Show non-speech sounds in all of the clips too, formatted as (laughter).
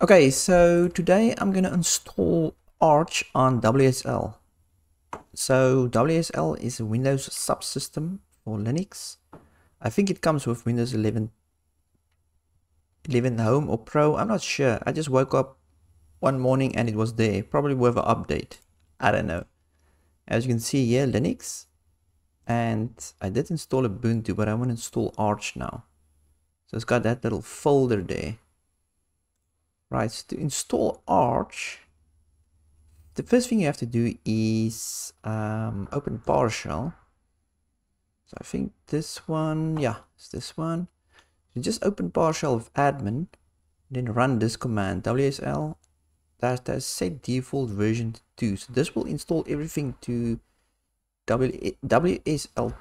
Okay, so today I'm going to install Arch on WSL. So WSL is a Windows subsystem for Linux. I think it comes with Windows 11, 11 Home or Pro. I'm not sure. I just woke up one morning and it was there. Probably with an update. I don't know. As you can see here, Linux. And I did install Ubuntu, but I want to install Arch now. So it's got that little folder there. Right, so to install Arch, the first thing you have to do is um, open PowerShell. So I think this one, yeah, it's this one. You just open PowerShell with admin, then run this command, wsl dash dash set default version 2. So this will install everything to w WSL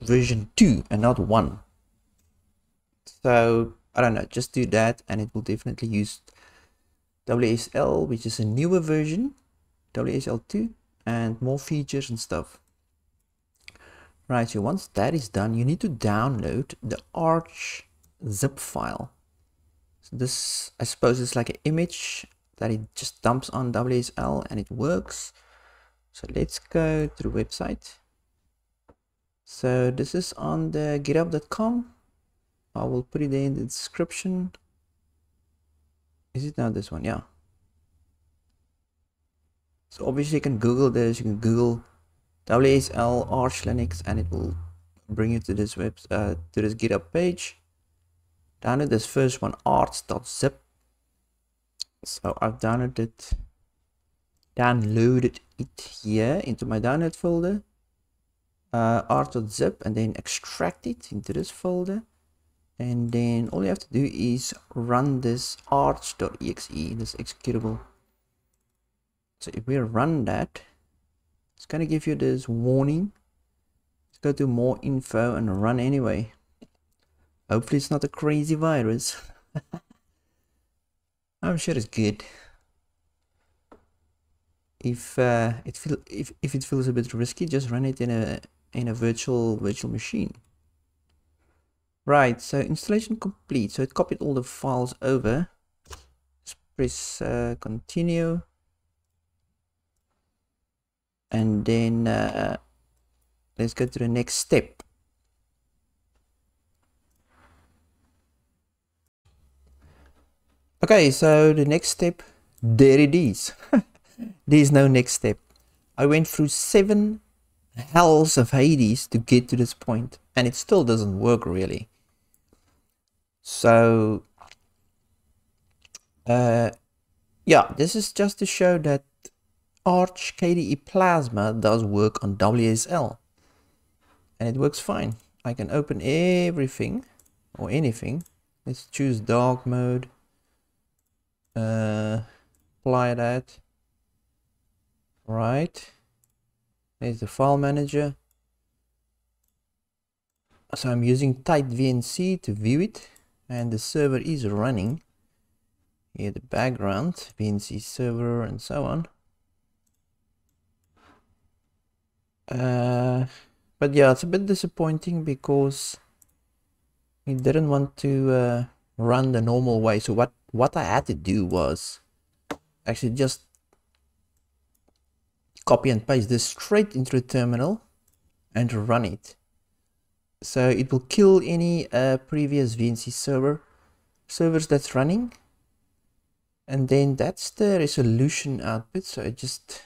version 2 and not 1. So I don't know, just do that and it will definitely use WSL, which is a newer version, WSL2, and more features and stuff. Right, so once that is done, you need to download the Arch zip file. So this, I suppose, is like an image that it just dumps on WSL and it works. So let's go to the website. So this is on the github.com I will put it in the description. Is it now this one? Yeah. So obviously you can Google this. You can Google WSL Arch Linux and it will bring you to this web uh, to this GitHub page. Download this first one arch.zip. So I've downloaded downloaded it here into my download folder. Uh, arch.zip and then extract it into this folder and then all you have to do is run this arch.exe this executable. So if we run that it's going to give you this warning. Let's go to more info and run anyway. Hopefully it's not a crazy virus. (laughs) I'm sure it's good. If uh, it feel if, if it feels a bit risky just run it in a in a virtual virtual machine Right, so installation complete. So it copied all the files over. Let's press uh, continue. And then uh, let's go to the next step. Okay, so the next step, there it is. (laughs) There's no next step. I went through seven hells of Hades to get to this point, and it still doesn't work really. So, uh, yeah, this is just to show that Arch KDE Plasma does work on WSL. And it works fine. I can open everything or anything. Let's choose dark mode. Uh, apply that. Right. There's the file manager. So I'm using TightVNC to view it and the server is running. Here the background VNC server and so on. Uh, but yeah it's a bit disappointing because it didn't want to uh, run the normal way. So what what I had to do was actually just copy and paste this straight into the terminal and run it so it will kill any uh, previous VNC server servers that's running. And then that's the resolution output. So it just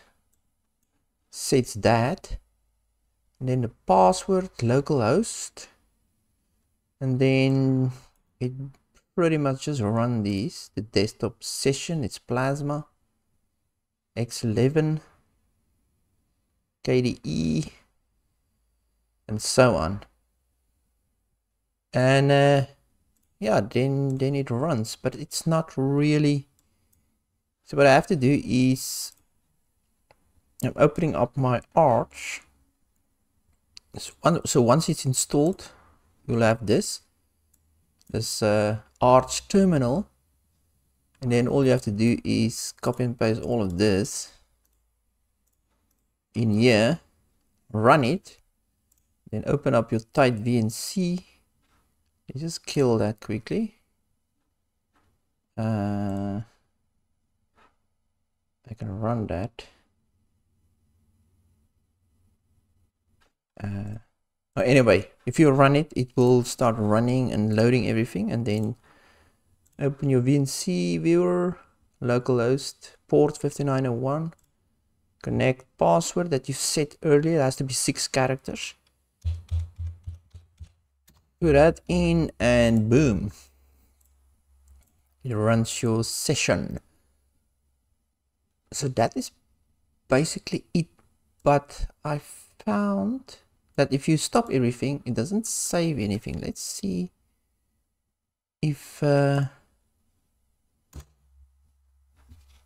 sets that. And then the password, localhost. And then it pretty much just run these. The desktop session, it's Plasma. X11. KDE. And so on and uh, yeah then then it runs but it's not really so what I have to do is I'm opening up my arch. So, one, so once it's installed you'll have this this uh, arch terminal. And then all you have to do is copy and paste all of this in here run it then open up your TightVNC you just kill that quickly. Uh, I can run that. Uh, oh, anyway, if you run it, it will start running and loading everything and then open your VNC viewer, localhost, port 5901, connect password that you set earlier, it has to be six characters. Put that in and boom, it runs your session. So that is basically it, but I found that if you stop everything, it doesn't save anything. Let's see if uh,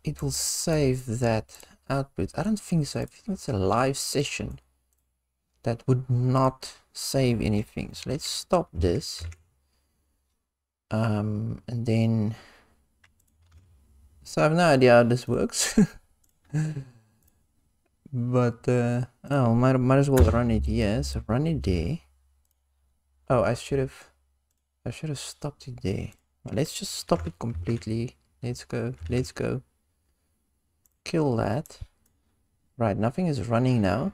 it will save that output. I don't think so. I think it's a live session that would not save anything. So let's stop this. Um, and then, so I have no idea how this works. (laughs) but uh, oh might, might as well run it yes run it there oh i should have i should have stopped it there well, let's just stop it completely let's go let's go kill that right nothing is running now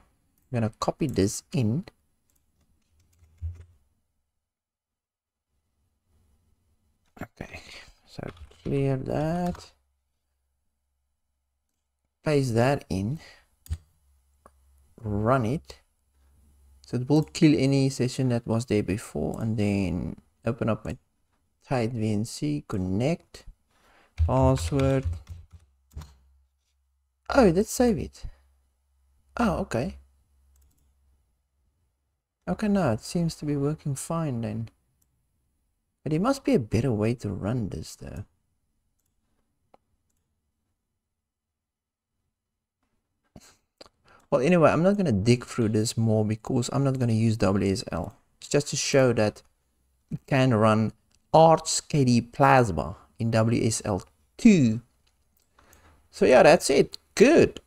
i'm gonna copy this in. Okay so clear that. Paste that in. Run it. So it will kill any session that was there before and then open up my TightVNC connect password. Oh let's save it. Oh okay okay now it seems to be working fine then but there must be a better way to run this though Well, anyway, I'm not going to dig through this more because I'm not going to use WSL. It's just to show that you can run Arch KDE Plasma in WSL2. So yeah, that's it. Good.